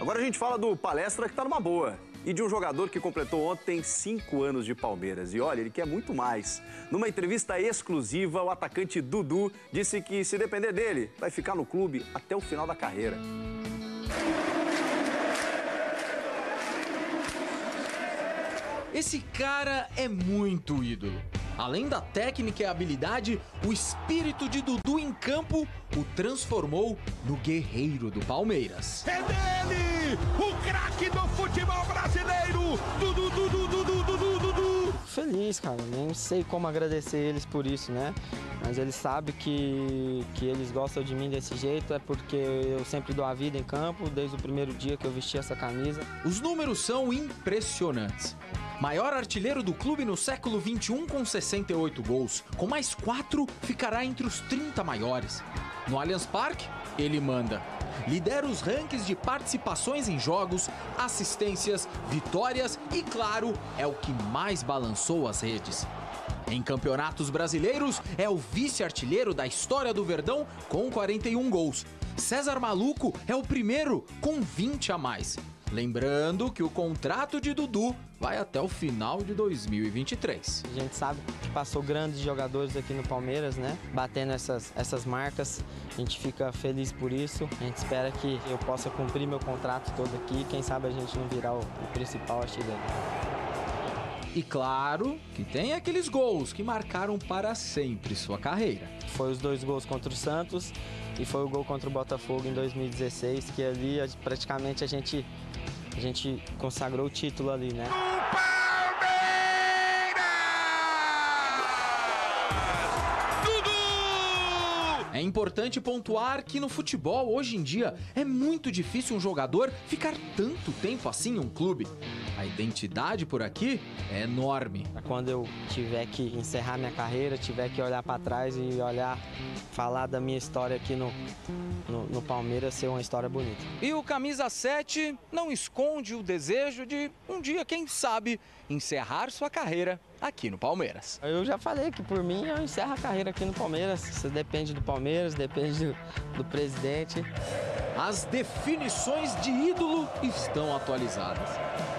Agora a gente fala do palestra que tá numa boa. E de um jogador que completou ontem cinco anos de Palmeiras. E olha, ele quer muito mais. Numa entrevista exclusiva, o atacante Dudu disse que, se depender dele, vai ficar no clube até o final da carreira. Esse cara é muito ídolo. Além da técnica e habilidade, o espírito de Dudu em campo o transformou no guerreiro do Palmeiras. É dele! O craque do futebol brasileiro! Dudu, Dudu, Dudu, Dudu, Dudu! Feliz, cara. Nem sei como agradecer eles por isso, né? Mas eles sabem que, que eles gostam de mim desse jeito, é porque eu sempre dou a vida em campo, desde o primeiro dia que eu vesti essa camisa. Os números são impressionantes. Maior artilheiro do clube no século 21 com 68 gols. Com mais quatro, ficará entre os 30 maiores. No Allianz Parque, ele manda. Lidera os rankings de participações em jogos, assistências, vitórias e, claro, é o que mais balançou as redes. Em campeonatos brasileiros, é o vice-artilheiro da história do Verdão com 41 gols. César Maluco é o primeiro com 20 a mais. Lembrando que o contrato de Dudu vai até o final de 2023. A gente sabe que passou grandes jogadores aqui no Palmeiras, né? Batendo essas, essas marcas. A gente fica feliz por isso. A gente espera que eu possa cumprir meu contrato todo aqui. Quem sabe a gente não virar o, o principal artilheiro. E claro que tem aqueles gols que marcaram para sempre sua carreira. Foi os dois gols contra o Santos e foi o gol contra o Botafogo em 2016, que ali praticamente a gente a gente consagrou o título ali, né? É importante pontuar que no futebol, hoje em dia, é muito difícil um jogador ficar tanto tempo assim em um clube. A identidade por aqui é enorme. Quando eu tiver que encerrar minha carreira, tiver que olhar para trás e olhar, falar da minha história aqui no, no, no, Palmeiras, ser uma história bonita. E o camisa 7 não esconde o desejo de um dia, quem sabe, encerrar sua carreira aqui no Palmeiras. Eu já falei que por mim eu encerro a carreira aqui no Palmeiras. Isso depende do Palmeiras, depende do, do presidente. As definições de ídolo estão atualizadas.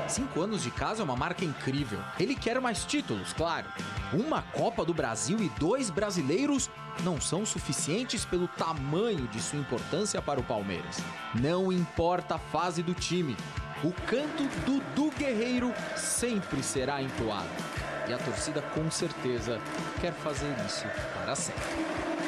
Cinco anos de casa é uma marca incrível. Ele quer mais títulos, claro. Uma Copa do Brasil e dois brasileiros não são suficientes pelo tamanho de sua importância para o Palmeiras. Não importa a fase do time, o canto do Du Guerreiro sempre será entoado. E a torcida com certeza quer fazer isso para sempre.